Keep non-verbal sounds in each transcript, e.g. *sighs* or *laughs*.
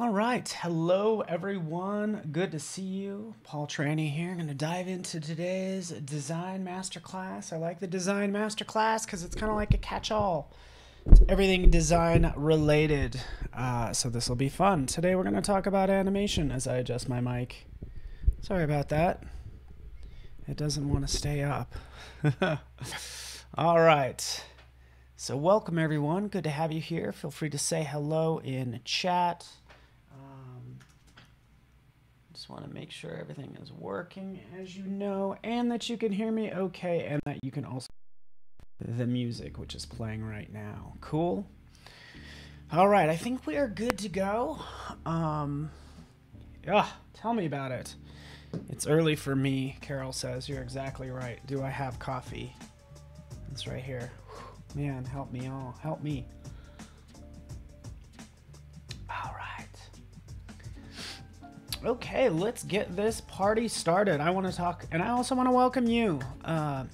All right. Hello, everyone. Good to see you. Paul Trani here. I'm going to dive into today's design masterclass. I like the design masterclass because it's kind of like a catch all. Everything design related. Uh, so this will be fun. Today we're going to talk about animation as I adjust my mic. Sorry about that. It doesn't want to stay up. *laughs* All right. So, welcome everyone. Good to have you here. Feel free to say hello in chat. Just want to make sure everything is working as you know, and that you can hear me okay, and that you can also the music which is playing right now. Cool. All right, I think we are good to go. Um, yeah, tell me about it. It's early for me, Carol says. You're exactly right. Do I have coffee? It's right here. Man, help me all. Help me. Okay, let's get this party started. I want to talk, and I also want to welcome you. Uh,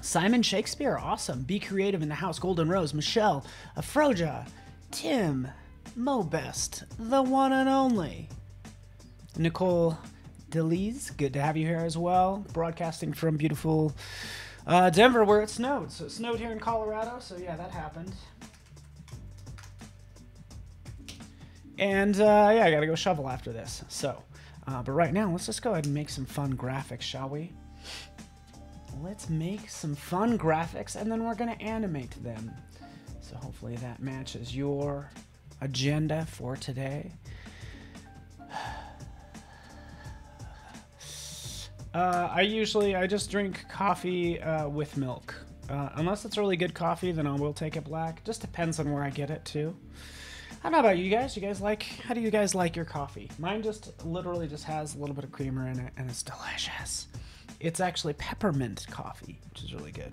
Simon Shakespeare, awesome. Be creative in the house. Golden Rose, Michelle, Afroja, Tim, Mo Best, the one and only. Nicole Delise, good to have you here as well. Broadcasting from beautiful uh, Denver, where it snowed. So it snowed here in Colorado. So yeah, that happened. And uh, yeah, I gotta go shovel after this. So, uh, but right now, let's just go ahead and make some fun graphics, shall we? Let's make some fun graphics, and then we're gonna animate them. So hopefully that matches your agenda for today. *sighs* Uh, I usually I just drink coffee uh, with milk. Uh, unless it's really good coffee, then I will take it black. Just depends on where I get it too. I don't know about you guys. You guys like? How do you guys like your coffee? Mine just literally just has a little bit of creamer in it, and it's delicious. It's actually peppermint coffee, which is really good.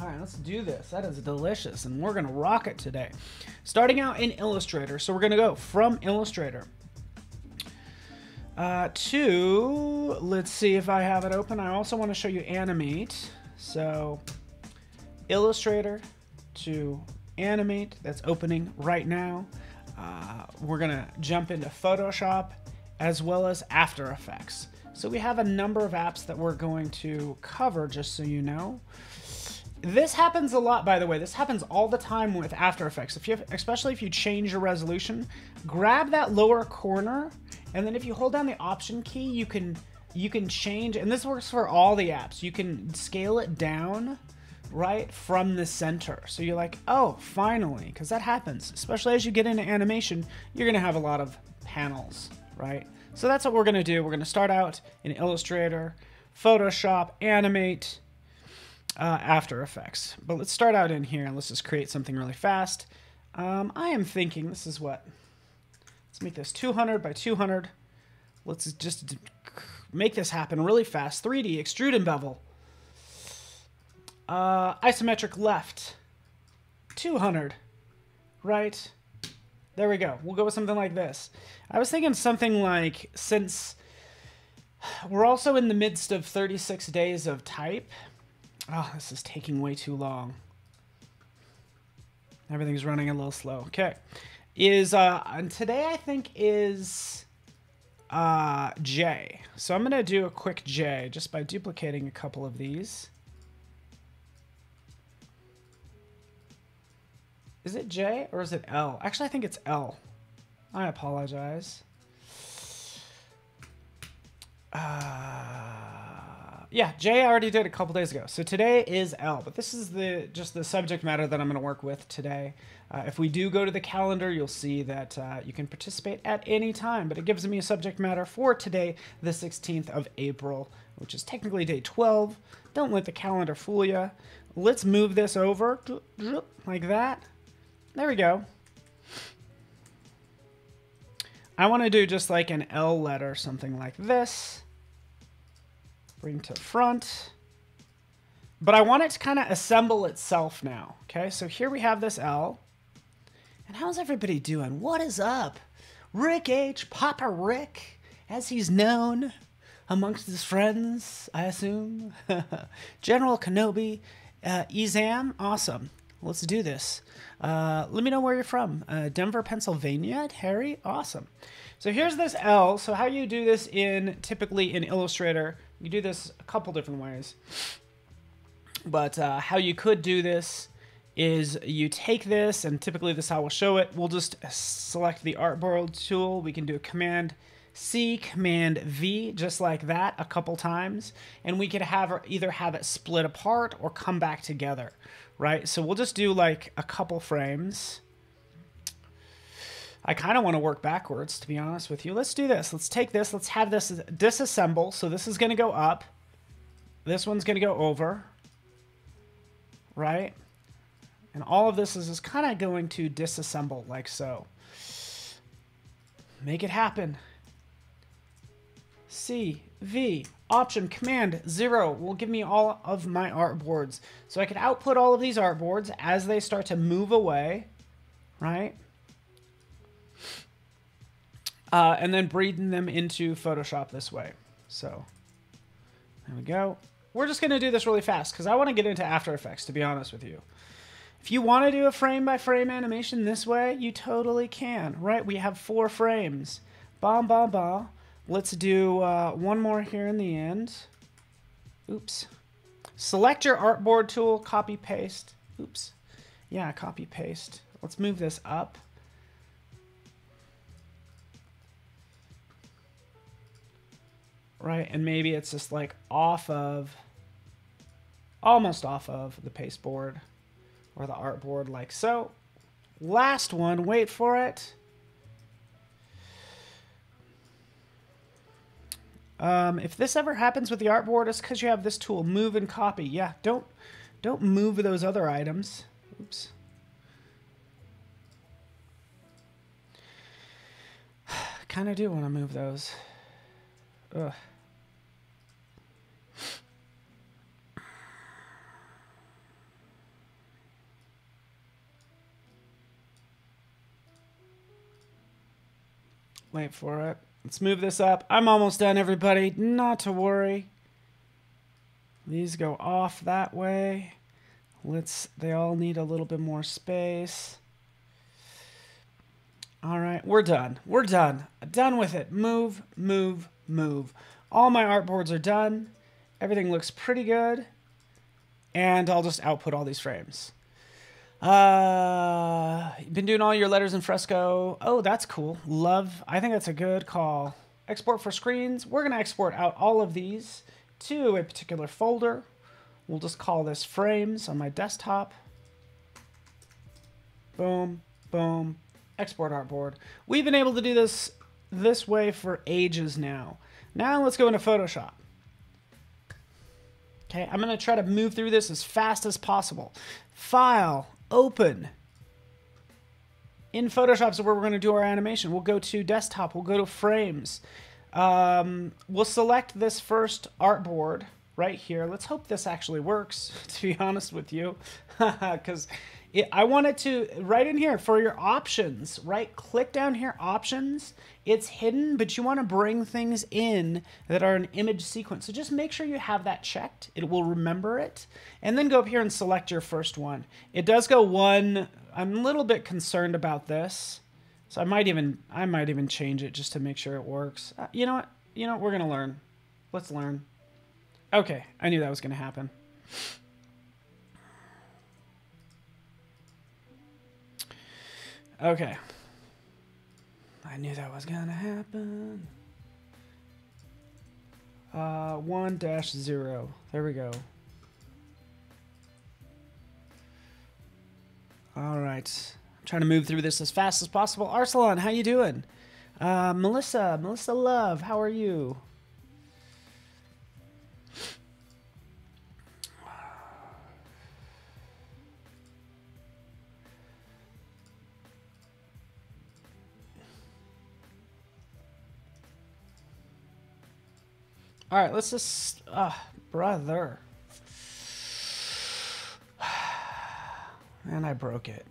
All right, let's do this. That is delicious, and we're gonna rock it today. Starting out in Illustrator, so we're gonna go from Illustrator uh, to, let's see if I have it open. I also want to show you Animate. So, Illustrator to Animate, that's opening right now. Uh, we're to jump into Photoshop as well as After Effects. So we have a number of apps that we're going to cover, just so you know. This happens a lot, by the way. This happens all the time with After Effects. If you, have, especially if you change your resolution, grab that lower corner and then if you hold down the option key, you can you can change, and this works for all the apps. You can scale it down right from the center. So you're like, oh, finally, because that happens. Especially as you get into animation, you're gonna have a lot of panels, right? So that's what we're gonna do. We're gonna start out in Illustrator, Photoshop, Animate, uh, After Effects. But let's start out in here and let's just create something really fast. Um, I am thinking this is what Let's make this 200 by 200. Let's just make this happen really fast. 3D, extrude and bevel. Uh, isometric left. 200. Right. There we go. We'll go with something like this. I was thinking something like, since we're also in the midst of 36 days of type. Oh, this is taking way too long. Everything's running a little slow. Okay is uh and today I think is uh J. So I'm gonna do a quick J just by duplicating a couple of these. Is it J or is it L? Actually, I think it's L. I apologize. Uh yeah, Jay I already did a couple days ago. So today is L, but this is the just the subject matter that I'm going to work with today. Uh, if we do go to the calendar, you'll see that uh, you can participate at any time, but it gives me a subject matter for today, the 16th of April, which is technically day 12. Don't let the calendar fool you. Let's move this over like that. There we go. I want to do just like an L letter, something like this. Bring to front. But I want it to kind of assemble itself now. Okay, so here we have this L. And how's everybody doing? What is up? Rick H, Papa Rick, as he's known amongst his friends, I assume. *laughs* General Kenobi, uh, Ezam, awesome. Let's do this. Uh, let me know where you're from. Uh, Denver, Pennsylvania, Harry? Awesome. So here's this L. So how you do this in typically in Illustrator, you do this a couple different ways. But uh, how you could do this is you take this, and typically this how we'll show it. We'll just select the artboard tool. We can do a command C, command V, just like that a couple times. And we could have either have it split apart or come back together, right? So we'll just do like a couple frames. I kind of want to work backwards, to be honest with you. Let's do this. Let's take this. Let's have this disassemble. So this is going to go up. This one's going to go over, right? And all of this is, is kind of going to disassemble like so. Make it happen. C, V, Option, Command, 0 will give me all of my artboards. So I can output all of these artboards as they start to move away, right? Uh, and then breathing them into Photoshop this way. So there we go. We're just going to do this really fast because I want to get into After Effects, to be honest with you. If you want to do a frame by frame animation this way, you totally can, right? We have four frames. Bam, bam, bam. Let's do uh, one more here in the end. Oops. Select your artboard tool, copy, paste. Oops. Yeah, copy, paste. Let's move this up. Right, and maybe it's just like off of, almost off of the pasteboard or the artboard like so. Last one, wait for it. Um, if this ever happens with the artboard, it's because you have this tool, move and copy. Yeah, don't don't move those other items. Oops. *sighs* kind of do want to move those. Ugh. Wait for it. Let's move this up. I'm almost done, everybody. Not to worry. These go off that way. Let's, they all need a little bit more space. All right, we're done. We're done. Done with it. Move, move, move. All my artboards are done. Everything looks pretty good. And I'll just output all these frames. Uh, been doing all your letters in fresco. Oh, that's cool. Love. I think that's a good call. Export for screens. We're going to export out all of these to a particular folder. We'll just call this frames on my desktop. Boom, boom, export artboard. We've been able to do this this way for ages now. Now let's go into Photoshop. Okay, I'm going to try to move through this as fast as possible. File, open. In Photoshop is where we're going to do our animation. We'll go to desktop. We'll go to frames. Um, we'll select this first artboard right here. Let's hope this actually works, *laughs* to be honest with you. *laughs* Because I wanted to, right in here, for your options, right? Click down here, options. It's hidden, but you want to bring things in that are an image sequence. So just make sure you have that checked. It will remember it. And then go up here and select your first one. It does go one, I'm a little bit concerned about this. So I might even, I might even change it just to make sure it works. Uh, you know what? You know what? We're going to learn. Let's learn. Okay, I knew that was going to happen. Okay. I knew that was gonna happen. Uh, 1 dash 0. There we go. All right. I'm trying to move through this as fast as possible. Arsalan, how you doing? Uh, Melissa, Melissa Love, how are you? All right, let's just, uh, brother. *sighs* And I broke it.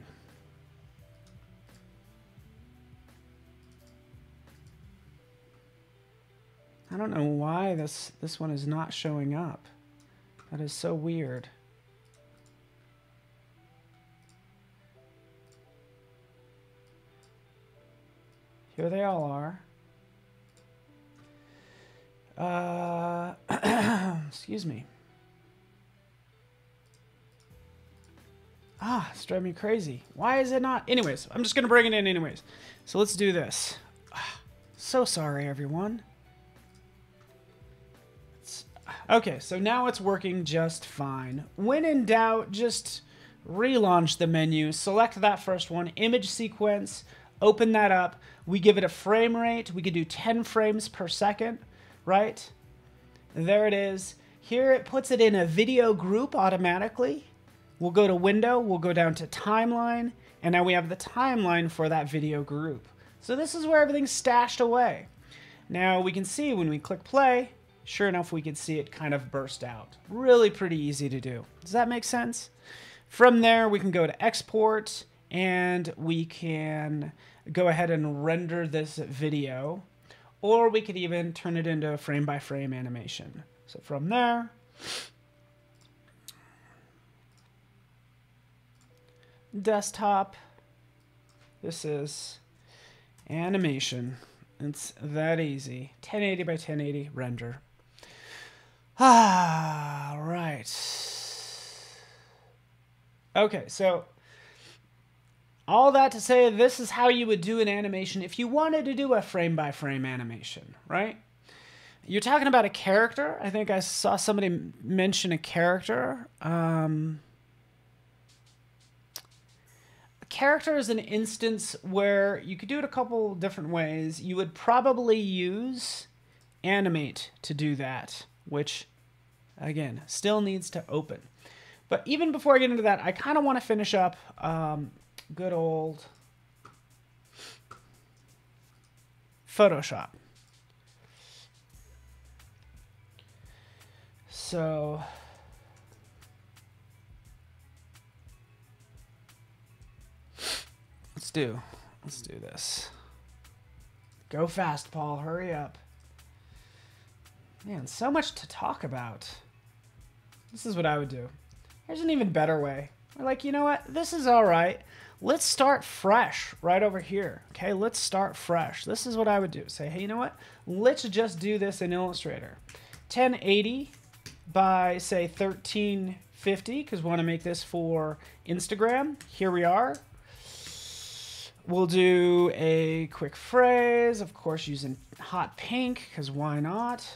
I don't know why this, this one is not showing up. That is so weird. Here they all are. Uh, excuse me. Ah, it's driving me crazy. Why is it not? Anyways, I'm just going to bring it in anyways. So let's do this. *sighs* So sorry, everyone. It's, *sighs* okay, so now it's working just fine. When in doubt, just relaunch the menu, select that first one, image sequence, open that up. We give it a frame rate. We could do 10 frames per second, right? There it is. Here it puts it in a video group automatically. We'll go to window, we'll go down to timeline, and now we have the timeline for that video group. So this is where everything's stashed away. Now we can see when we click play, sure enough we can see it kind of burst out. Really pretty easy to do. Does that make sense? From there we can go to export and we can go ahead and render this video or we could even turn it into a frame by frame animation. So from there, desktop, this is Animation. It's that easy. 1080 by 1080 render. Ah, right. Okay, so all that to say, this is how you would do an animation if you wanted to do a frame by frame animation, right? You're talking about a character. I think I saw somebody mention a character. Um, character is an instance where you could do it a couple different ways. You would probably use animate to do that, which again still needs to open. But even before I get into that, I kind of want to finish up um, good old Photoshop. So Let's do. Let's do this. Go fast, Paul. Hurry up. Man, so much to talk about. This is what I would do. There's an even better way. We're like, you know what? This is all right. Let's start fresh right over here. Okay, let's start fresh. This is what I would do. Say, hey, you know what? Let's just do this in Illustrator. 1080 by, say, 1350, because we want to make this for Instagram. Here we are. We'll do a quick phrase, of course, using hot pink, because why not?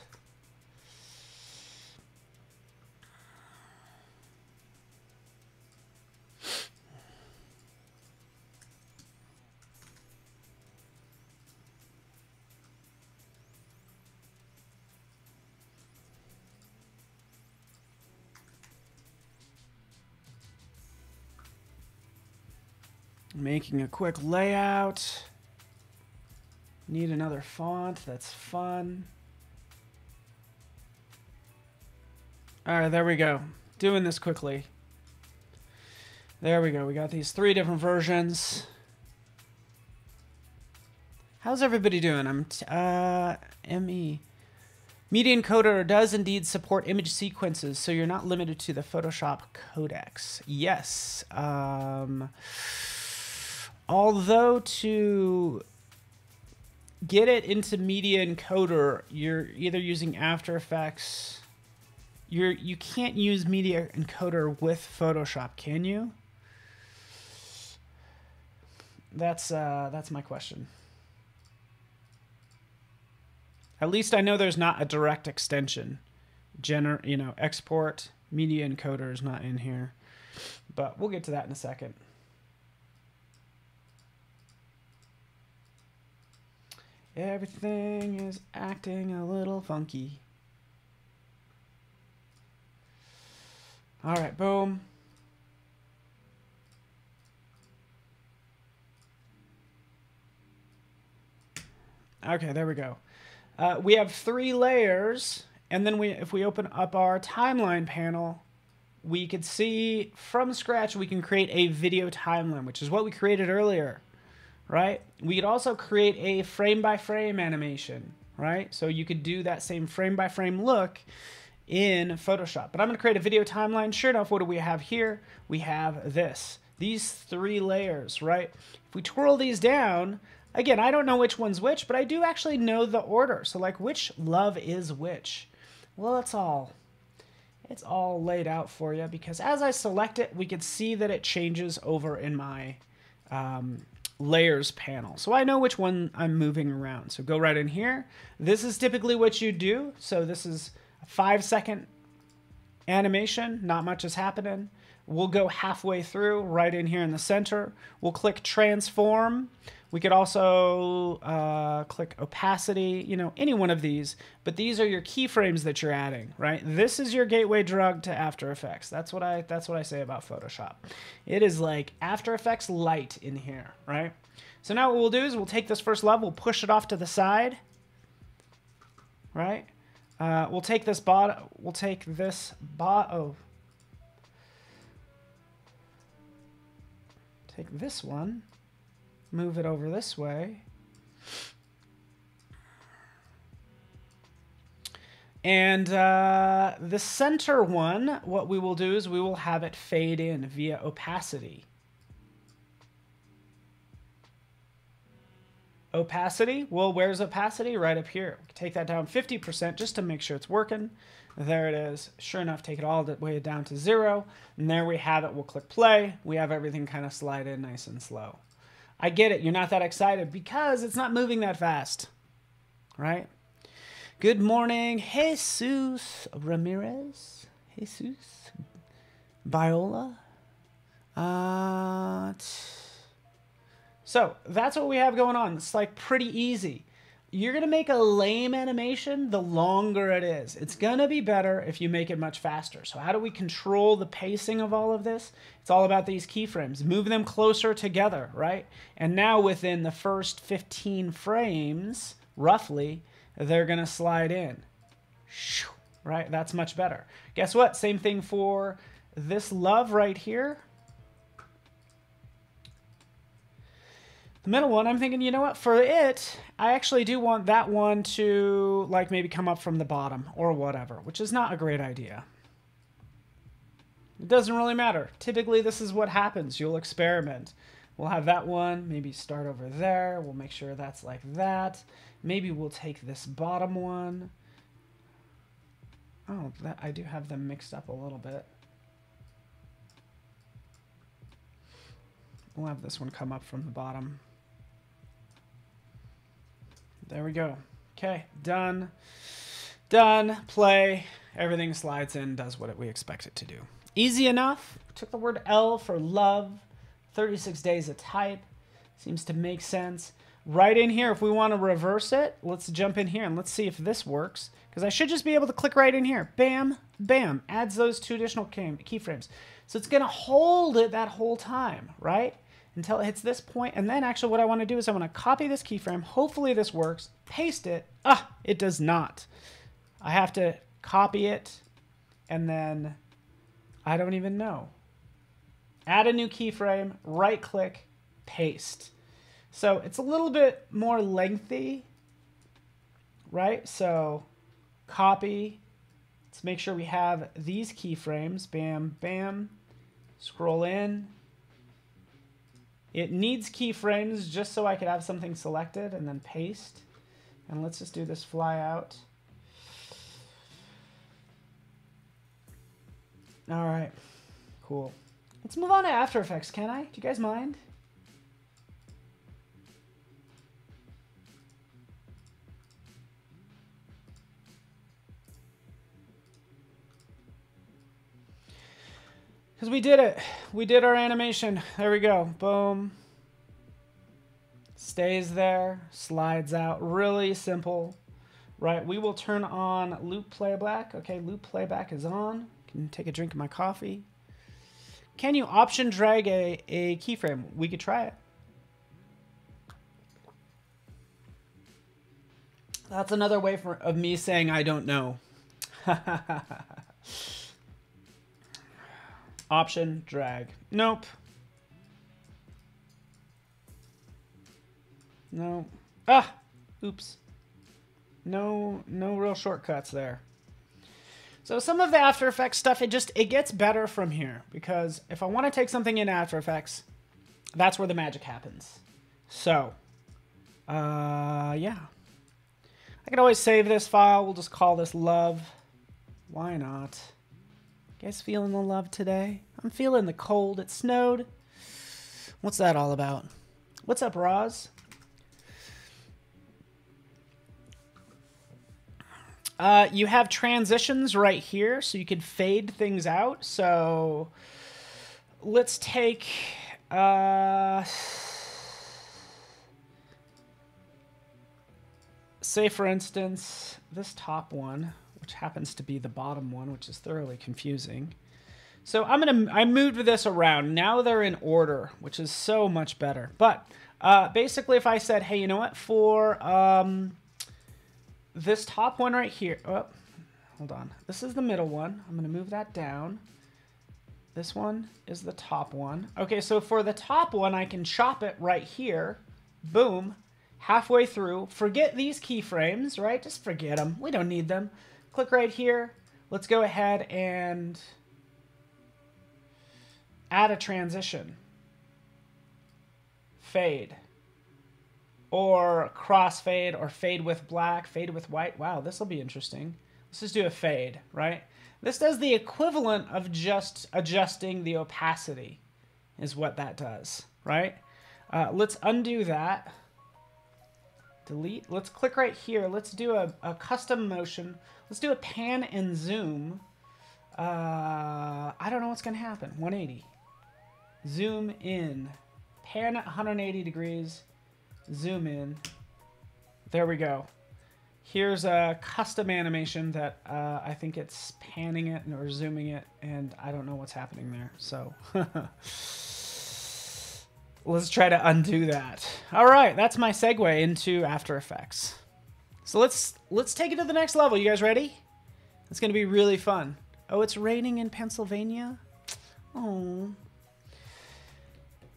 Making a quick layout. Need another font. That's fun. All right, there we go. Doing this quickly. There we go. We got these three different versions. How's everybody doing? I'm uh ME. Media Encoder does indeed support image sequences, so you're not limited to the Photoshop codecs. Yes. Um Although to get it into Media Encoder, you're either using After Effects. You're you can't use Media Encoder with Photoshop, can you? That's uh, that's my question. At least I know there's not a direct extension. Gener you know, export media encoder is not in here. But we'll get to that in a second. Everything is acting a little funky. All right, boom. Okay, there we go. Uh, we have three layers, and then we, if we open up our timeline panel, we could see from scratch we can create a video timeline, which is what we created earlier right? We could also create a frame by frame animation, right? So you could do that same frame by frame look in Photoshop. But I'm going to create a video timeline. Sure enough, what do we have here? We have this. These three layers, right? If we twirl these down, again, I don't know which one's which, but I do actually know the order. So like which love is which? Well, it's all it's all laid out for you because as I select it, we can see that it changes over in my um, layers panel. So I know which one I'm moving around. So go right in here. This is typically what you do. So this is a five second animation. Not much is happening. We'll go halfway through right in here in the center. We'll click transform. We could also uh, click opacity, you know, any one of these, but these are your keyframes that you're adding, right? This is your gateway drug to After Effects. That's what I that's what I say about Photoshop. It is like After Effects light in here, right? So now what we'll do is we'll take this first level, we'll push it off to the side, right? Uh, we'll take this bot. We'll take this bot. Oh, take this one move it over this way. And uh, the center one, what we will do is we will have it fade in via opacity. Opacity, well, where's opacity? Right up here. Take that down 50% just to make sure it's working. There it is. Sure enough, take it all the way down to zero. And there we have it. We'll click play. We have everything kind of slide in nice and slow. I get it. You're not that excited because it's not moving that fast. Right? Good morning, Jesus Ramirez. Jesus Biola. Uh, so that's what we have going on. It's like pretty easy you're going to make a lame animation the longer it is. It's going to be better if you make it much faster. So how do we control the pacing of all of this? It's all about these keyframes. Move them closer together, right? And now within the first 15 frames, roughly, they're going to slide in. Right? That's much better. Guess what? Same thing for this love right here. The middle one, I'm thinking, you know what? For it, I actually do want that one to like maybe come up from the bottom or whatever, which is not a great idea. It doesn't really matter. Typically, this is what happens. You'll experiment. We'll have that one, maybe start over there. We'll make sure that's like that. Maybe we'll take this bottom one. Oh, that, I do have them mixed up a little bit. We'll have this one come up from the bottom. There we go. Okay, done. Done. Play. Everything slides in, does what we expect it to do. Easy enough. Took the word L for love. 36 days of type. Seems to make sense. Right in here, if we want to reverse it, let's jump in here and let's see if this works. Because I should just be able to click right in here. Bam, bam. Adds those two additional keyframes. So it's going to hold it that whole time, right? Until it hits this point. And then actually what I want to do is I want to copy this keyframe. Hopefully this works. Paste it. Ah, it does not. I have to copy it and then I don't even know. Add a new keyframe, right click, paste. So it's a little bit more lengthy, right? So copy. Let's make sure we have these keyframes. Bam, bam. Scroll in, it needs keyframes just so I could have something selected and then paste. And let's just do this fly out. All right, cool. Let's move on to After Effects, can I? Do you guys mind? Because we did it. We did our animation. There we go. Boom. Stays there. Slides out. Really simple. Right, we will turn on loop playback. Okay, loop playback is on. Can take a drink of my coffee. Can you option drag a, a keyframe? We could try it. That's another way for, of me saying I don't know. *laughs* Option, drag. Nope. No. Ah! Oops. No, no real shortcuts there. So some of the After Effects stuff, it just, it gets better from here. Because if I want to take something in After Effects, that's where the magic happens. So, Uh, yeah. I can always save this file. We'll just call this love. Why not? Guys feeling the love today? I'm feeling the cold. It snowed. What's that all about? What's up, Roz? Uh, you have transitions right here, so you can fade things out. So let's take... Uh, say, for instance, this top one, which happens to be the bottom one, which is thoroughly confusing. So I'm gonna I moved this around. Now they're in order, which is so much better. But uh, basically, if I said, hey, you know what, for um, this top one right here, oh, hold on, this is the middle one. I'm gonna move that down. This one is the top one. Okay, so for the top one, I can chop it right here. Boom, halfway through. Forget these keyframes, right? Just forget them. We don't need them. Click right here. Let's go ahead and add a transition. Fade. Or crossfade or fade with black, fade with white. Wow, this will be interesting. Let's just do a fade, right? This does the equivalent of just adjusting the opacity is what that does, right? Uh, let's undo that. Delete. Let's click right here. Let's do a, a custom motion. Let's do a pan and zoom. Uh, I don't know what's going to happen. 180. Zoom in. Pan 180 degrees. Zoom in. There we go. Here's a custom animation that uh, I think it's panning it or zooming it, and I don't know what's happening there. So *laughs* let's try to undo that. All right, that's my segue into After Effects. So let's let's take it to the next level. You guys ready? It's gonna be really fun. Oh, it's raining in Pennsylvania. Oh.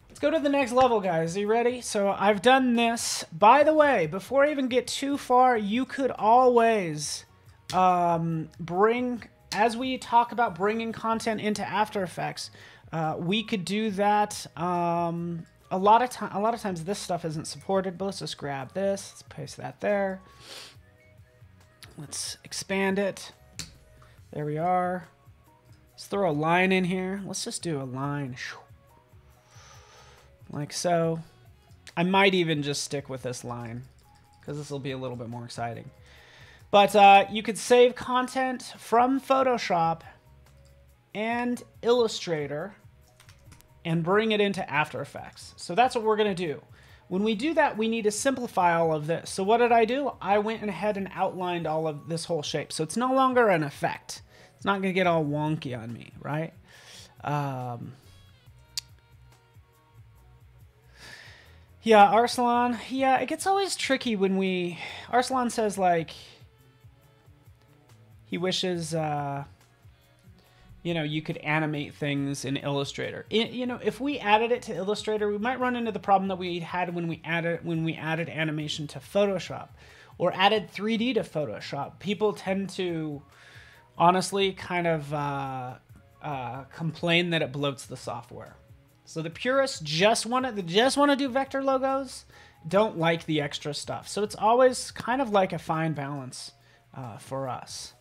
Let's go to the next level, guys. Are you ready? So I've done this. By the way, before I even get too far, you could always um, bring, as we talk about bringing content into After Effects, uh, we could do that. Um, a lot of time, a lot of times, this stuff isn't supported. But let's just grab this. Let's paste that there. Let's expand it. There we are. Let's throw a line in here. Let's just do a line like so. I might even just stick with this line because this will be a little bit more exciting. But uh, you could save content from Photoshop and Illustrator and bring it into After Effects. So that's what we're going to do. When we do that, we need to simplify all of this. So what did I do? I went ahead and outlined all of this whole shape. So it's no longer an effect. It's not going to get all wonky on me, right? Um, Yeah, Arsalan, Yeah, it gets always tricky when we. Arsalan says, like, he wishes, uh, you know, you could animate things in Illustrator. It, you know, if we added it to Illustrator, we might run into the problem that we had when we added when we added animation to Photoshop or added 3D to Photoshop. People tend to, honestly, kind of uh, uh, complain that it bloats the software. So the purists just want to just want to do vector logos, don't like the extra stuff. So it's always kind of like a fine balance uh, for us,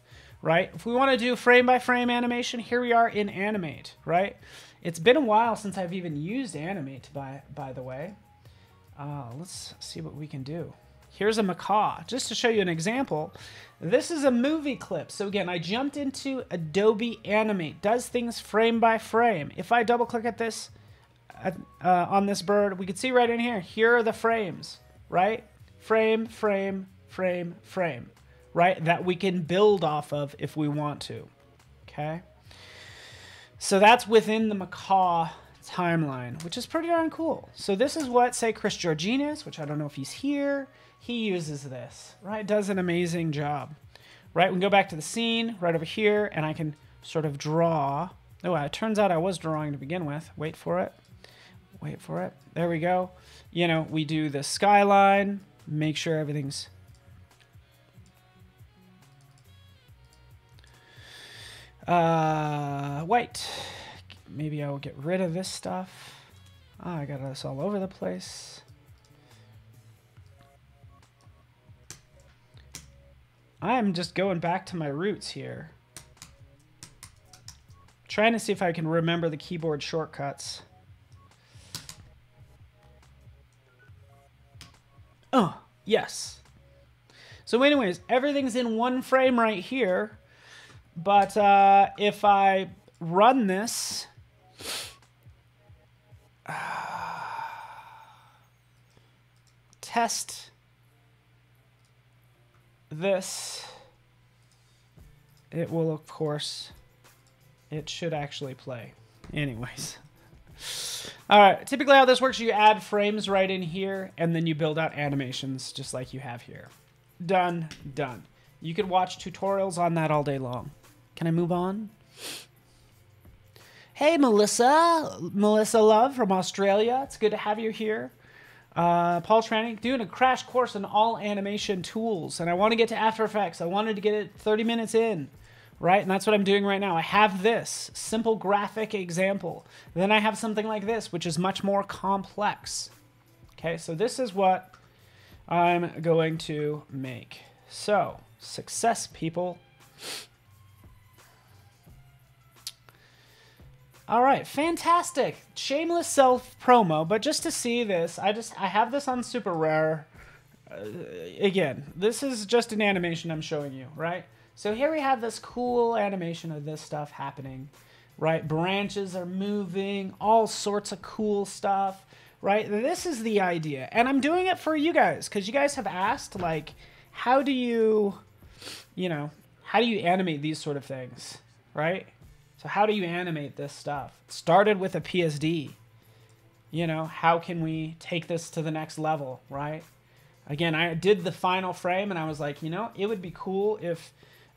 right? If we want to do frame by frame animation, here we are in Animate, right? It's been a while since I've even used Animate, by by the way. Uh, let's see what we can do. Here's a macaw, just to show you an example. This is a movie clip. So again, I jumped into Adobe Animate, does things frame by frame. If I double click at this, uh, on this bird, we can see right in here, here are the frames, right? Frame, frame, frame, frame, right? That we can build off of if we want to, okay? So that's within the macaw timeline, which is pretty darn cool. So this is what, say, Chris Georgenes, which I don't know if he's here, he uses this, right? Does an amazing job, right? We can go back to the scene right over here, and I can sort of draw. Oh, it turns out I was drawing to begin with. Wait for it wait for it. There we go. You know, we do the skyline, make sure everything's Uh, white. Maybe I will get rid of this stuff. Oh, I got this all over the place. I'm just going back to my roots here. Trying to see if I can remember the keyboard shortcuts. Oh, yes. So anyways, everything's in one frame right here. But uh, if I run this... *sighs* Test this, it will, of course, it should actually play. Anyways. *laughs* All right, typically how this works, you add frames right in here, and then you build out animations just like you have here. Done, done. You could watch tutorials on that all day long. Can I move on? Hey, Melissa. Melissa Love from Australia. It's good to have you here. Uh, Paul Trani doing a crash course on all animation tools, and I want to get to After Effects. I wanted to get it 30 minutes in, right? And that's what I'm doing right now. I have this simple graphic example. Then I have something like this, which is much more complex. Okay, so this is what I'm going to make. So, success, people. All right, fantastic. Shameless self promo, but just to see this, I just I have this on SuperRare. Uh, again, this is just an animation I'm showing you, right? So here we have this cool animation of this stuff happening, right? Branches are moving, all sorts of cool stuff, right? This is the idea. And I'm doing it for you guys cuz you guys have asked like how do you you know, how do you animate these sort of things, right? So how do you animate this stuff? It started with a PSD. You know, how can we take this to the next level, right? Again, I did the final frame and I was like, you know, it would be cool if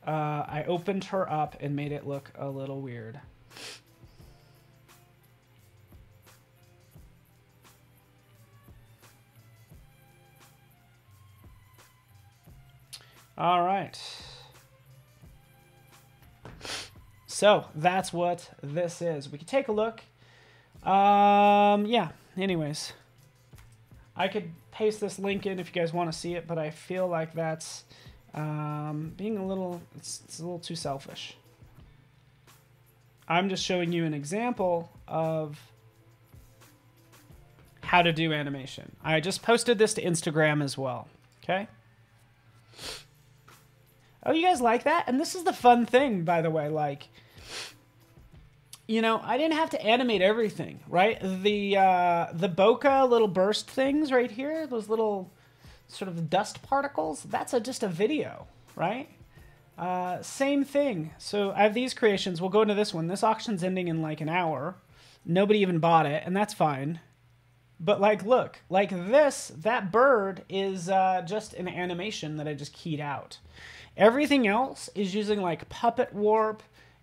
uh, I opened her up and made it look a little weird. All right. So that's what this is. We can take a look. Um, yeah, anyways. I could paste this link in if you guys want to see it, but I feel like that's um, being a little, it's, it's a little too selfish. I'm just showing you an example of how to do animation. I just posted this to Instagram as well, okay? Oh, you guys like that? And this is the fun thing, by the way, like you know, I didn't have to animate everything, right? The uh, the bokeh little burst things right here, those little sort of dust particles, that's a, just a video, right? Uh, same thing. So I have these creations. We'll go into this one. This auction's ending in like an hour. Nobody even bought it, and that's fine. But like, look, like this, that bird is uh, just an animation that I just keyed out. Everything else is using like Puppet Warp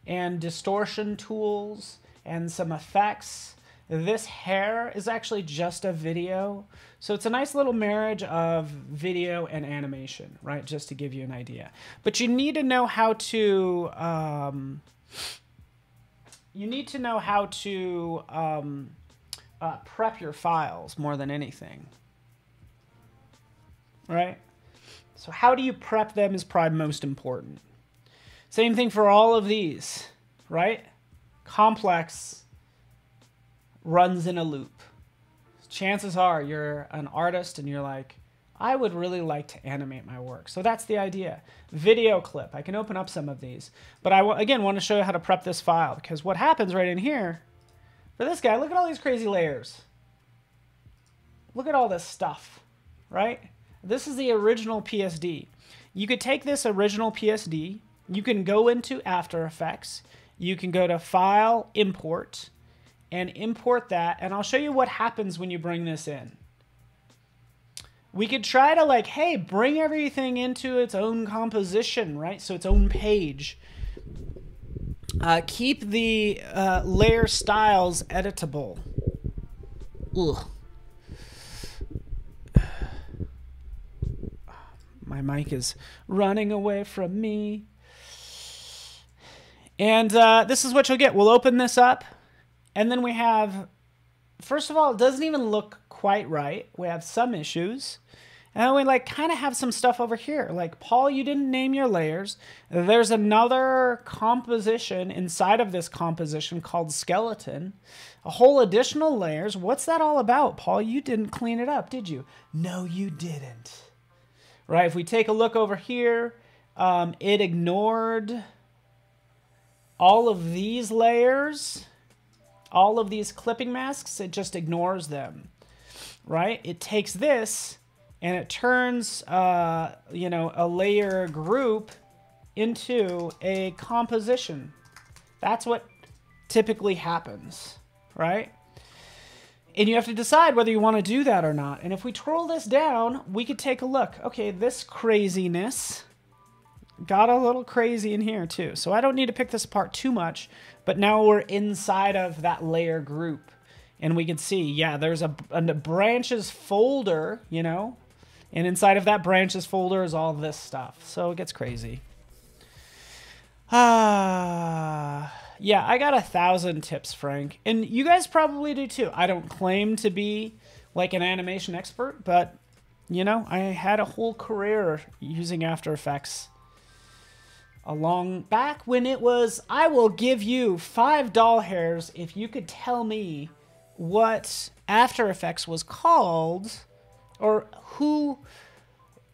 and distortion tools and some effects. This hair is actually just a video. So it's a nice little marriage of video and animation, right? Just to give you an idea. But you need to know how to, um, you need to know how to um, uh, prep your files more than anything, right? So how do you prep them is probably most important. Same thing for all of these, right? Complex runs in a loop. Chances are you're an artist and you're like, I would really like to animate my work. So that's the idea. Video clip. I can open up some of these. But I, again, want to show you how to prep this file because what happens right in here, for this guy, look at all these crazy layers. Look at all this stuff, right? This is the original PSD. You could take this original PSD, you can go into After Effects. You can go to File, Import, and import that. And I'll show you what happens when you bring this in. We could try to like, hey, bring everything into its own composition, right? So its own page. Uh, keep the uh, layer styles editable. Ugh. *sighs* My mic is running away from me. And uh, this is what you'll get. We'll open this up, and then we have, first of all, it doesn't even look quite right. We have some issues. And we like kind of have some stuff over here. Like, Paul, you didn't name your layers. There's another composition inside of this composition called skeleton. A whole additional layers. What's that all about, Paul? You didn't clean it up, did you? No, you didn't. Right, if we take a look over here, um, it ignored all of these layers, all of these clipping masks, it just ignores them, right? It takes this and it turns, uh, you know, a layer group into a composition. That's what typically happens, right? And you have to decide whether you want to do that or not. And if we twirl this down, we could take a look. Okay, this craziness got a little crazy in here too. So I don't need to pick this apart too much, but now we're inside of that layer group. And we can see, yeah, there's a, a branches folder, you know, and inside of that branches folder is all this stuff. So it gets crazy. Ah, *sighs* yeah, I got a thousand tips, Frank. And you guys probably do too. I don't claim to be like an animation expert, but you know, I had a whole career using After Effects. Along back when it was, I will give you five doll hairs if you could tell me what After Effects was called or who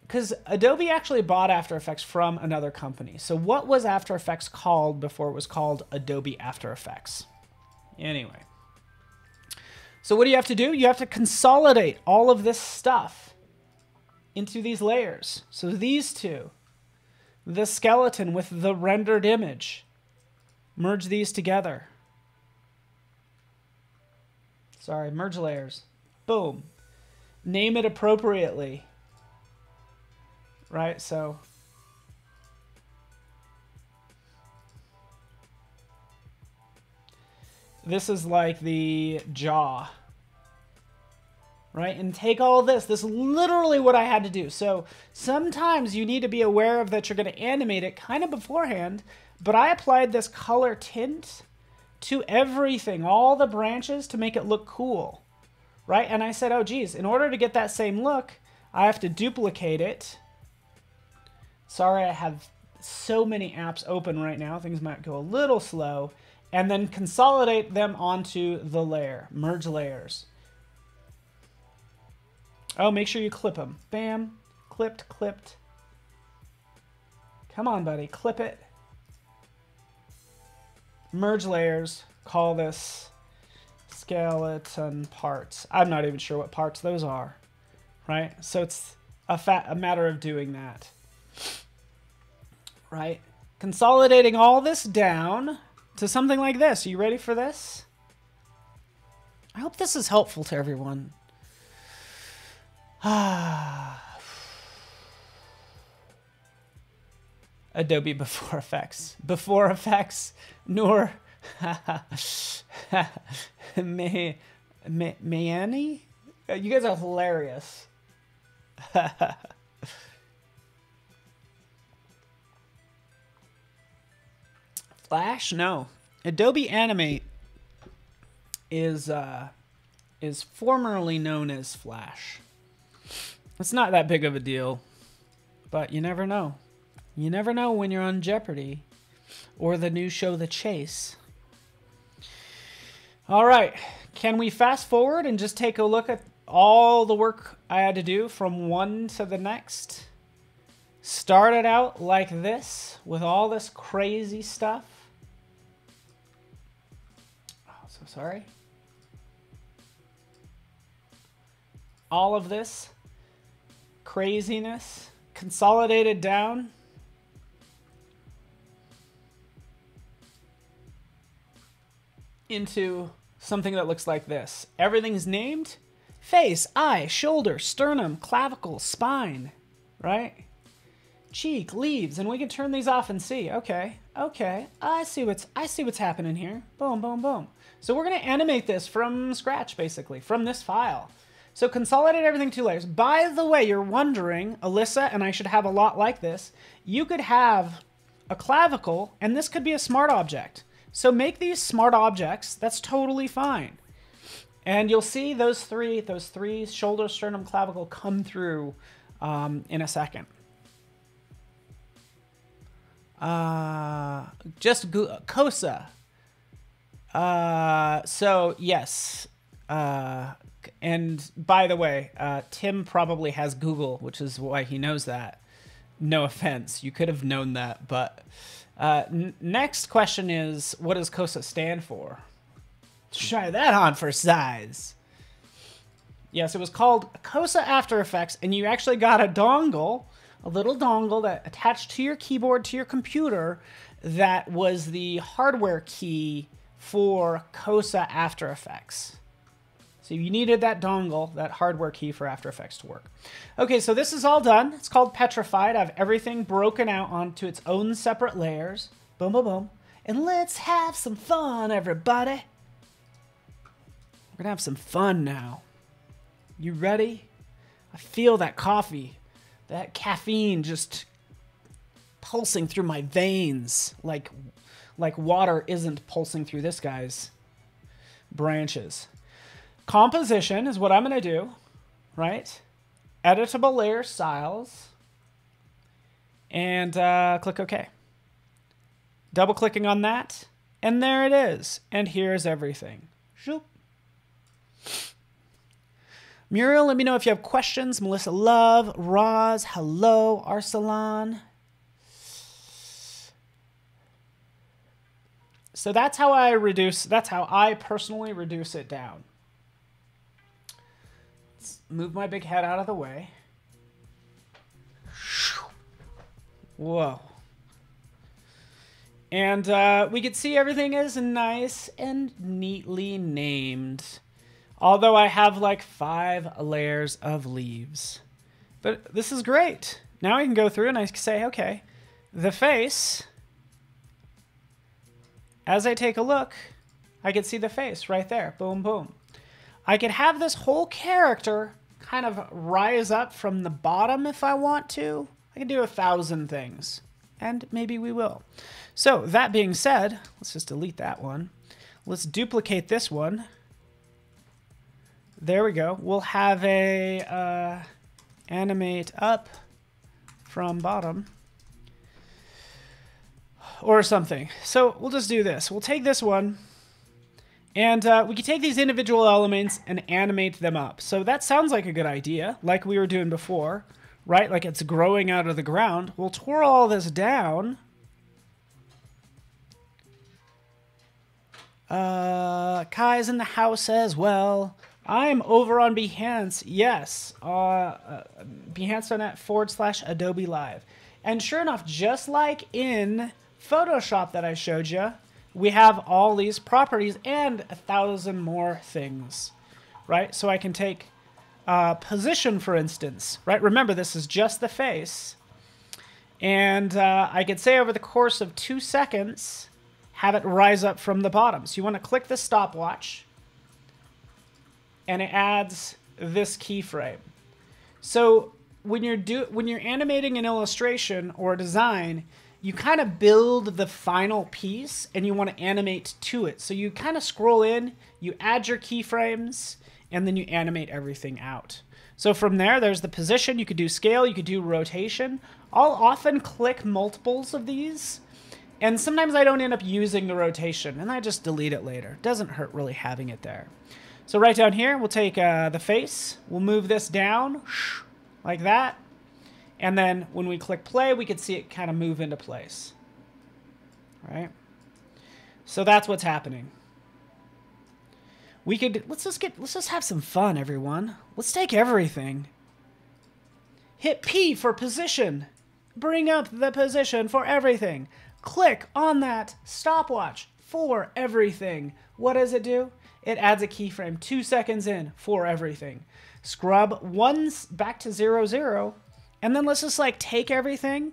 because Adobe actually bought After Effects from another company. So what was After Effects called before it was called Adobe After Effects? Anyway. So what do you have to do? You have to consolidate all of this stuff into these layers. So these two, the skeleton with the rendered image, merge these together. Sorry, merge layers. Boom. Name it appropriately right? So this is like the jaw, right? And take all this. This is literally what I had to do. So sometimes you need to be aware of that you're going to animate it kind of beforehand, but I applied this color tint to everything, all the branches to make it look cool, right? And I said, oh, geez, in order to get that same look, I have to duplicate it Sorry I have so many apps open right now. Things might go a little slow. And then consolidate them onto the layer. Merge layers. Oh, make sure you clip them. Bam. Clipped, clipped. Come on, buddy. Clip it. Merge layers. Call this skeleton parts. I'm not even sure what parts those are. Right? So it's a, fat, a matter of doing that right? Consolidating all this down to something like this. Are you ready for this? I hope this is helpful to everyone. *sighs* Adobe Before Effects. Before Effects, nor *laughs* May Mayani? You guys are hilarious. *laughs* Flash? No. Adobe Animate is uh, is formerly known as Flash. It's not that big of a deal, but you never know. You never know when you're on Jeopardy or the new show The Chase. All right, can we fast forward and just take a look at all the work I had to do from one to the next? Started out like this with all this crazy stuff. Oh, so sorry. All of this craziness consolidated down into something that looks like this. Everything's named face, eye, shoulder, sternum, clavicle, spine, right? Cheek, leaves, and we can turn these off and see. Okay, okay, I see what's I see what's happening here. Boom, boom, boom. So we're to animate this from scratch, basically, from this file. So consolidate everything two layers. By the way, you're wondering, Alyssa, and I should have a lot like this, you could have a clavicle, and this could be a smart object. So make these smart objects. That's totally fine. And you'll see those three, those three, shoulder, sternum, clavicle, come through um, in a second. Uh, just CoSA. Uh, so yes. Uh, and by the way, uh, Tim probably has Google, which is why he knows that. No offense, you could have known that, but uh, next question is, what does CoSA stand for? Try that on for size. Yes, it was called CoSA After Effects, and you actually got a dongle, a little dongle that attached to your keyboard to your computer that was the hardware key for CoSA After Effects. So you needed that dongle, that hardware key for After Effects to work. Okay, so this is all done. It's called Petrified. I have everything broken out onto its own separate layers. Boom, boom, boom. And let's have some fun, everybody. We're gonna have some fun now. You ready? I feel that coffee, that caffeine just pulsing through my veins like like water isn't pulsing through this guy's branches. Composition is what I'm going to do, right? Editable layer styles. And uh, click OK. Double clicking on that. And there it is. And here's everything. Shoop. Muriel, let me know if you have questions. Melissa Love, Roz, hello, Arsalan. So that's how I reduce, that's how I personally reduce it down move my big head out of the way. Whoa. And uh, we could see everything is nice and neatly named. Although I have like five layers of leaves. But this is great. Now I can go through and I can say, okay, the face, as I take a look, I can see the face right there. Boom, boom. I could have this whole character kind of rise up from the bottom if I want to. I can do a thousand things, and maybe we will. So that being said, let's just delete that one. Let's duplicate this one. There we go. We'll have a uh, animate up from bottom or something. So we'll just do this. We'll take this one and uh, we can take these individual elements and animate them up. So that sounds like a good idea, like we were doing before, right? Like it's growing out of the ground. We'll twirl all this down. Uh, Kai's in the house as well. I'm over on Behance, yes. Uh, uh, Behance.net forward slash Adobe Live. And sure enough, just like in Photoshop that I showed you, we have all these properties and a thousand more things, right? So I can take uh, position, for instance, right? Remember, this is just the face. And uh, I could say over the course of two seconds, have it rise up from the bottom. So you want to click the stopwatch, and it adds this keyframe. So when you're do when you're animating an illustration or a design, you kind of build the final piece and you want to animate to it. So you kind of scroll in, you add your keyframes, and then you animate everything out. So from there, there's the position. You could do scale, you could do rotation. I'll often click multiples of these, and sometimes I don't end up using the rotation, and I just delete it later. Doesn't hurt really having it there. So right down here, we'll take uh, the face. We'll move this down like that. And then when we click play, we can see it kind of move into place. Right? So that's what's happening. We could let's just get let's just have some fun, everyone. Let's take everything. Hit P for position. Bring up the position for everything. Click on that stopwatch for everything. What does it do? It adds a keyframe two seconds in for everything. Scrub once back to zero zero and then let's just like take everything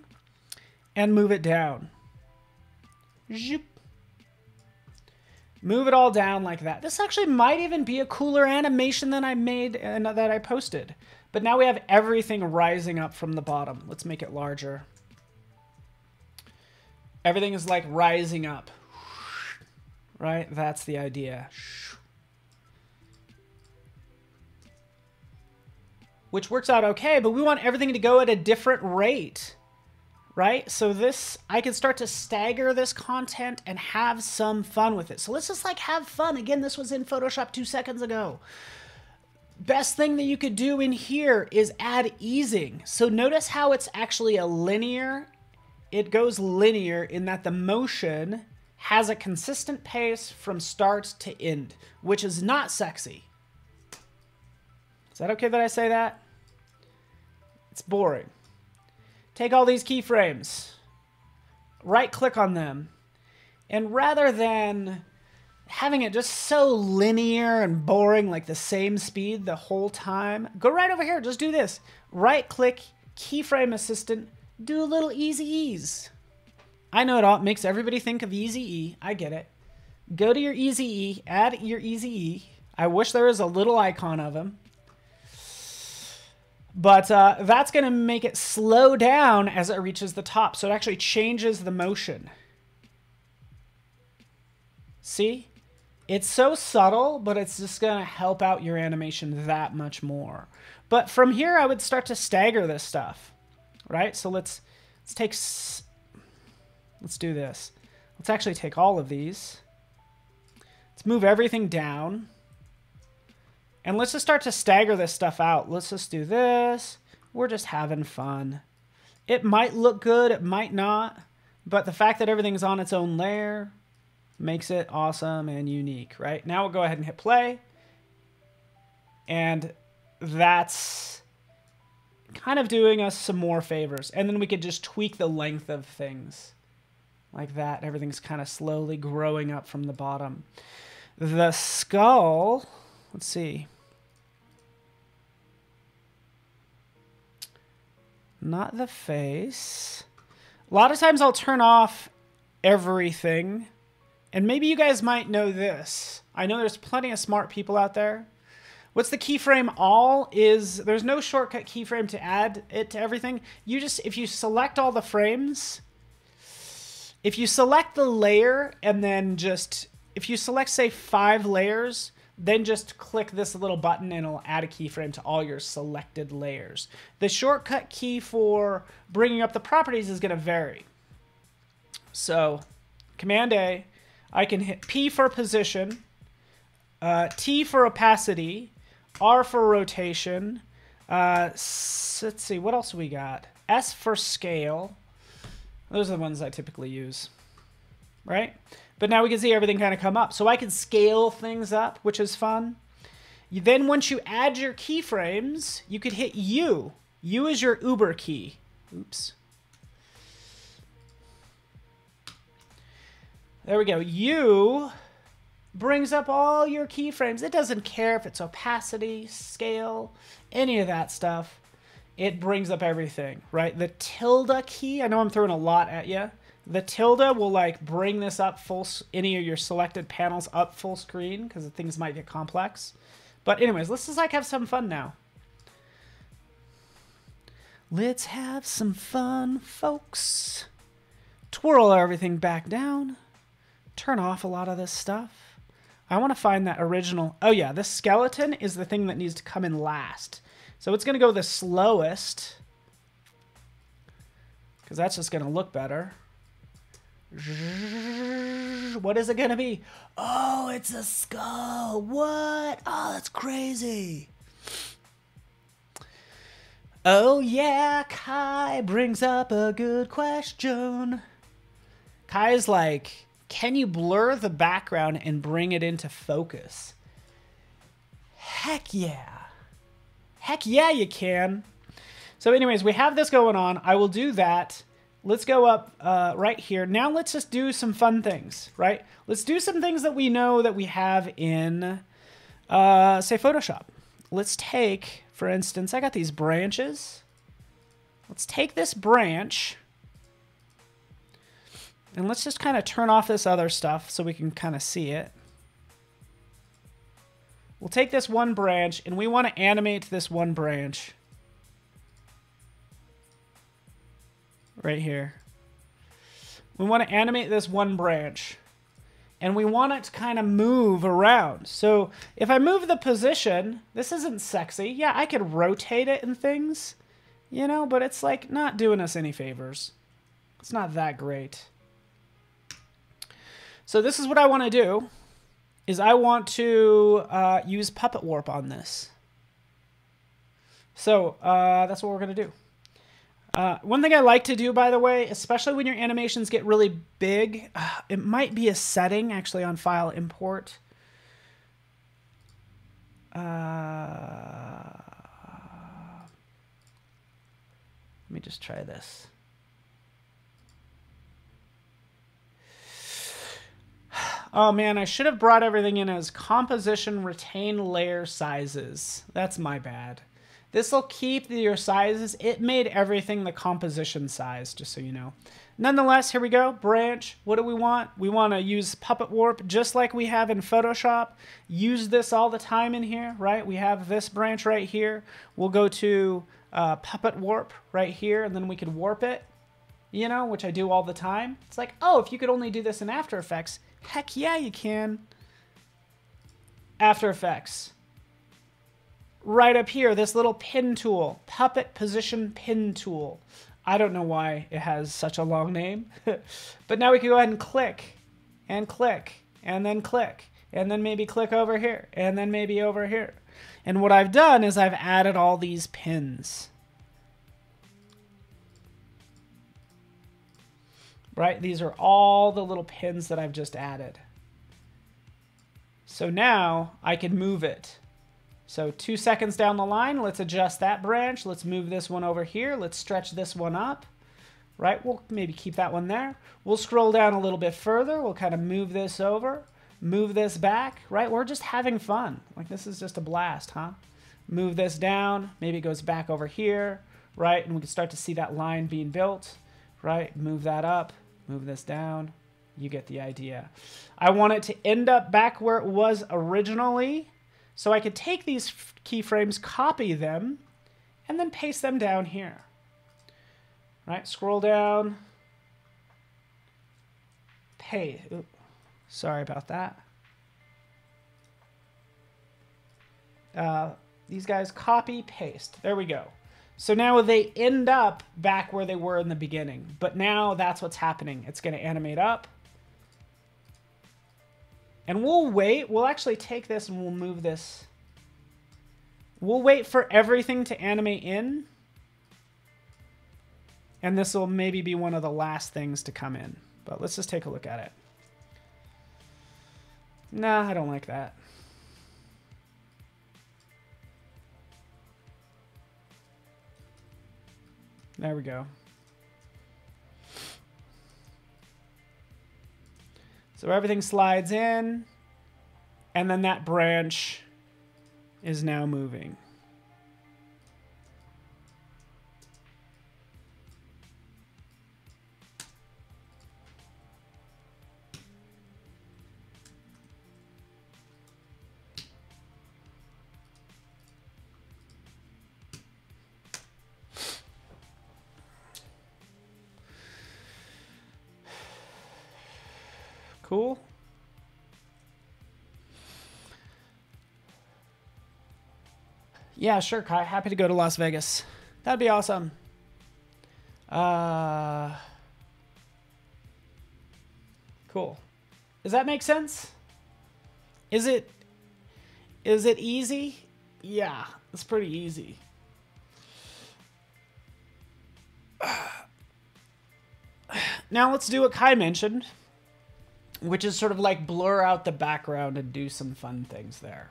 and move it down. Zoop. Move it all down like that. This actually might even be a cooler animation than I made and that I posted. But now we have everything rising up from the bottom. Let's make it larger. Everything is like rising up. Right? That's the idea. Which works out okay, but we want everything to go at a different rate, right? So this, I can start to stagger this content and have some fun with it. So let's just like have fun. Again, this was in Photoshop two seconds ago. Best thing that you could do in here is add easing. So notice how it's actually a linear, it goes linear in that the motion has a consistent pace from start to end, which is not sexy. Is that okay that I say that? It's boring. Take all these keyframes, right click on them, and rather than having it just so linear and boring, like the same speed the whole time, go right over here. Just do this. Right click, keyframe assistant, do a little easy ease. I know it all It makes everybody think of easy E. I get it. Go to your easy E, add your easy E. I wish there was a little icon of him. But uh, that's going to make it slow down as it reaches the top. So it actually changes the motion. See? It's so subtle, but it's just going to help out your animation that much more. But from here, I would start to stagger this stuff, right? So let's let's take let's do this. Let's actually take all of these. Let's move everything down. And let's just start to stagger this stuff out. Let's just do this. We're just having fun. It might look good, it might not, but the fact that everything's on its own layer makes it awesome and unique, right? Now we'll go ahead and hit play. And that's kind of doing us some more favors. And then we could just tweak the length of things like that. Everything's kind of slowly growing up from the bottom. The skull, let's see. Not the face. A lot of times I'll turn off everything. And maybe you guys might know this. I know there's plenty of smart people out there. What's the keyframe all is there's no shortcut keyframe to add it to everything. You just, if you select all the frames, if you select the layer and then just, if you select say five layers, then just click this little button and it'll add a keyframe to all your selected layers. The shortcut key for bringing up the properties is going to vary. So Command A, I can hit P for position, uh, T for opacity, R for rotation. Uh, let's see, what else we got? S for scale. Those are the ones I typically use, right? But now we can see everything kind of come up. So I can scale things up, which is fun. Then once you add your keyframes, you could hit U. U is your Uber key. Oops. There we go. U brings up all your keyframes. It doesn't care if it's opacity, scale, any of that stuff. It brings up everything, right? The tilde key, I know I'm throwing a lot at you. The tilde will like bring this up full, any of your selected panels up full screen because things might get complex. But anyways, let's just like have some fun now. Let's have some fun, folks. Twirl everything back down. Turn off a lot of this stuff. I want to find that original. Oh yeah, this skeleton is the thing that needs to come in last. So it's going to go the slowest. Because that's just going to look better. What is it gonna be? Oh, it's a skull. What? Oh, that's crazy. Oh, yeah, Kai brings up a good question. Kai's like, can you blur the background and bring it into focus? Heck yeah. Heck yeah, you can. So, anyways, we have this going on. I will do that let's go up uh, right here. Now let's just do some fun things, right? Let's do some things that we know that we have in, uh, say, Photoshop. Let's take, for instance, I got these branches. Let's take this branch and let's just kind of turn off this other stuff so we can kind of see it. We'll take this one branch and we want to animate this one branch. Right here. We want to animate this one branch. and we want it to kind of move around. So if I move the position, this isn't sexy. Yeah, I could rotate it and things, you know, but it's like not doing us any favors. It's not that great. So this is what I want to do, is I want to uh, use Puppet Warp on this. So uh, that's what we're going to do. Uh, one thing I like to do, by the way, especially when your animations get really big, uh, it might be a setting actually on file import. Uh, let me just try this. Oh man, I should have brought everything in as composition retain layer sizes. That's my bad. This will keep your sizes. It made everything the composition size, just so you know. Nonetheless, here we go. Branch. What do we want? We want to use Puppet Warp just like we have in Photoshop. Use this all the time in here, right? We have this branch right here. We'll go to uh, Puppet Warp right here, and then we can warp it, you know, which I do all the time. It's like, oh, if you could only do this in After Effects, heck yeah, you can. After Effects right up here, this little pin tool, puppet position pin tool. I don't know why it has such a long name, *laughs* but now we can go ahead and click and click and then click and then maybe click over here and then maybe over here. And what I've done is I've added all these pins. Right? These are all the little pins that I've just added. So now I can move it. So two seconds down the line, let's adjust that branch. Let's move this one over here. Let's stretch this one up, right? We'll maybe keep that one there. We'll scroll down a little bit further. We'll kind of move this over, move this back, right? We're just having fun. Like this is just a blast, huh? Move this down. Maybe it goes back over here, right? And we can start to see that line being built, right? Move that up, move this down. You get the idea. I want it to end up back where it was originally so I could take these keyframes, copy them, and then paste them down here. Right, scroll down. Pay. Ooh, sorry about that. Uh, these guys copy, paste. There we go. So now they end up back where they were in the beginning. But now that's what's happening. It's going to animate up. And we'll wait. We'll actually take this and we'll move this. We'll wait for everything to animate in. And this will maybe be one of the last things to come in. But let's just take a look at it. Nah, I don't like that. There we go. So everything slides in, and then that branch is now moving. Cool. Yeah, sure, Kai. Happy to go to Las Vegas. That'd be awesome. Uh, cool. Does that make sense? Is it is it easy? Yeah, it's pretty easy. *sighs* Now let's do what Kai mentioned which is sort of like blur out the background and do some fun things there.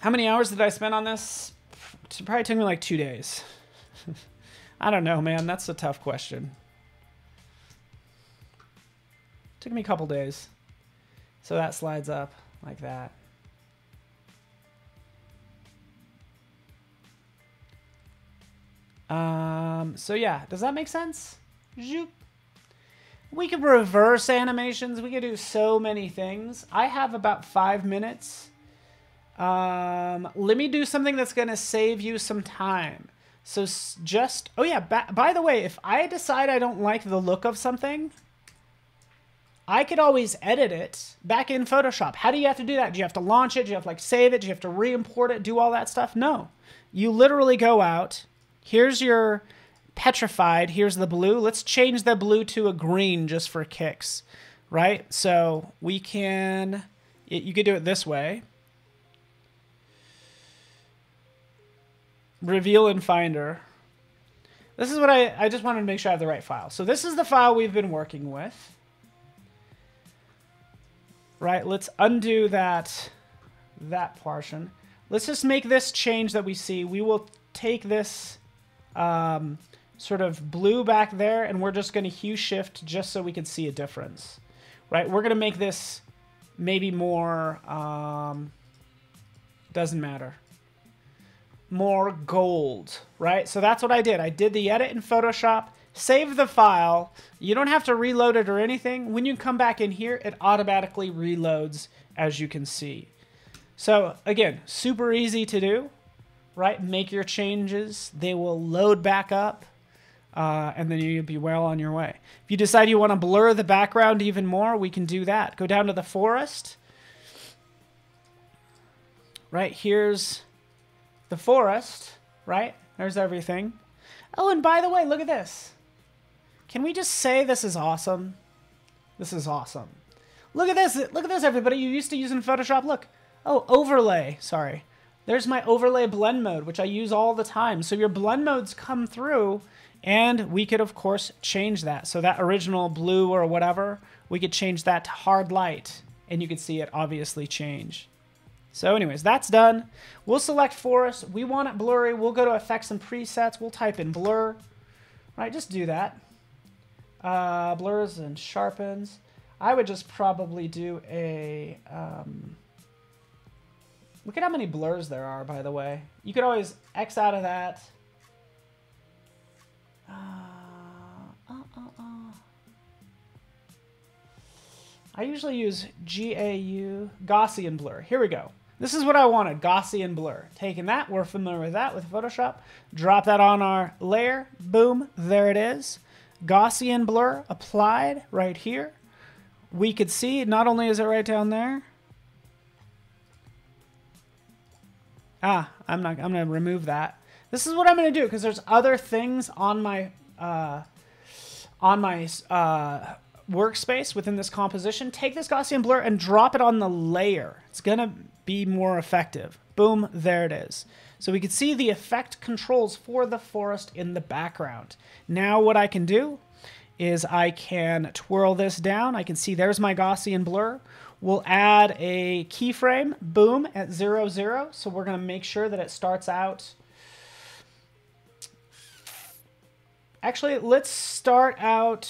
How many hours did I spend on this? It probably took me like two days. *laughs* I don't know, man. That's a tough question. Took me a couple days. So that slides up like that. Um, so yeah, does that make sense? Zoop. We could reverse animations. We could do so many things. I have about five minutes. Um, let me do something that's going to save you some time. So just, oh yeah, by the way, if I decide I don't like the look of something, I could always edit it back in Photoshop. How do you have to do that? Do you have to launch it? Do you have to like save it? Do you have to re-import it? Do all that stuff? No. You literally go out. Here's your petrified. Here's the blue. Let's change the blue to a green just for kicks, right? So we can, you could do it this way. Reveal in Finder. This is what I, I just wanted to make sure I have the right file. So this is the file we've been working with. Right, let's undo that, that portion. Let's just make this change that we see. We will take this um, sort of blue back there, and we're just going to hue shift just so we can see a difference, right? We're going to make this maybe more, um, doesn't matter, more gold, right? So that's what I did. I did the edit in Photoshop, save the file. You don't have to reload it or anything. When you come back in here, it automatically reloads, as you can see. So again, super easy to do, right? Make your changes. They will load back up uh, and then you'll be well on your way. If you decide you want to blur the background even more, we can do that. Go down to the forest. Right, here's the forest, right? There's everything. Oh, and by the way, look at this. Can we just say this is awesome? This is awesome. Look at this. Look at this, everybody. You used to use in Photoshop. Look. Oh, overlay. Sorry. There's my overlay blend mode, which I use all the time. So your blend modes come through and we could, of course, change that. So that original blue or whatever, we could change that to hard light, and you could see it obviously change. So anyways, that's done. We'll select forest. We want it blurry. We'll go to effects and presets. We'll type in blur. Right, just do that. Uh, blurs and sharpens. I would just probably do a... Um, look at how many blurs there are, by the way. You could always X out of that uh, uh, uh, I usually use GAU, Gaussian blur. Here we go. This is what I wanted, Gaussian blur. Taking that, we're familiar with that with Photoshop. Drop that on our layer. Boom, there it is. Gaussian blur applied right here. We could see, not only is it right down there. Ah, I'm not, I'm gonna remove that. This is what I'm going to do because there's other things on my uh, on my uh, workspace within this composition. Take this Gaussian blur and drop it on the layer. It's going to be more effective. Boom, there it is. So we can see the effect controls for the forest in the background. Now what I can do is I can twirl this down. I can see there's my Gaussian blur. We'll add a keyframe, boom, at zero, zero. So we're going to make sure that it starts out Actually, let's start out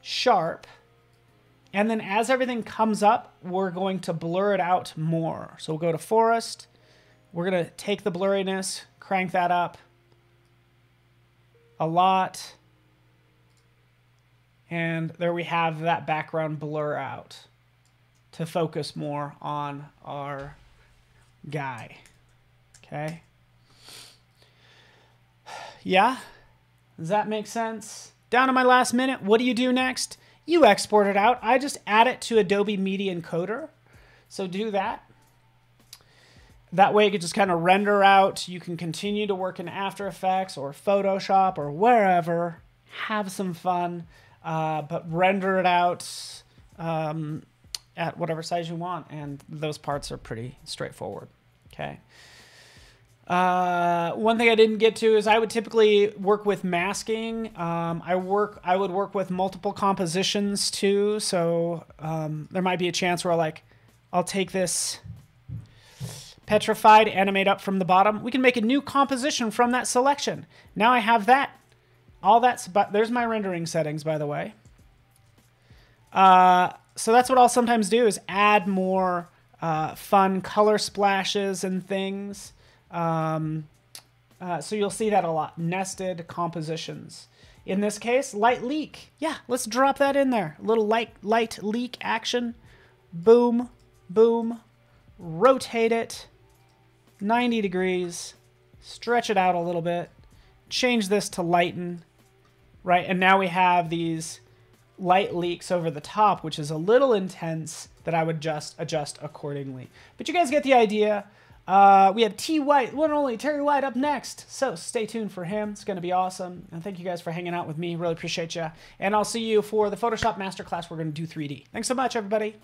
sharp. And then as everything comes up, we're going to blur it out more. So we'll go to forest. We're going to take the blurriness, crank that up a lot. And there we have that background blur out to focus more on our guy. Okay. *sighs* Yeah, does that make sense? Down to my last minute, what do you do next? You export it out. I just add it to Adobe Media Encoder. So do that. That way you can just kind of render out. You can continue to work in After Effects or Photoshop or wherever. Have some fun, uh, but render it out um, at whatever size you want. And those parts are pretty straightforward. Okay. Uh, one thing I didn't get to is I would typically work with masking. Um, I work I would work with multiple compositions too, so um, there might be a chance where like I'll take this petrified animate up from the bottom. We can make a new composition from that selection. Now I have that. All that's but there's my rendering settings by the way. Uh, so that's what I'll sometimes do is add more uh, fun color splashes and things. Um, uh, so you'll see that a lot. Nested compositions. In this case, light leak. Yeah, let's drop that in there. A little light, light leak action. Boom, boom. Rotate it 90 degrees. Stretch it out a little bit. Change this to lighten. Right, and now we have these light leaks over the top, which is a little intense, that I would just adjust accordingly. But you guys get the idea. Uh, we have T White, one and only Terry White up next. So stay tuned for him. It's going to be awesome. And thank you guys for hanging out with me. Really appreciate you. And I'll see you for the Photoshop Masterclass. We're going to do 3D. Thanks so much, everybody.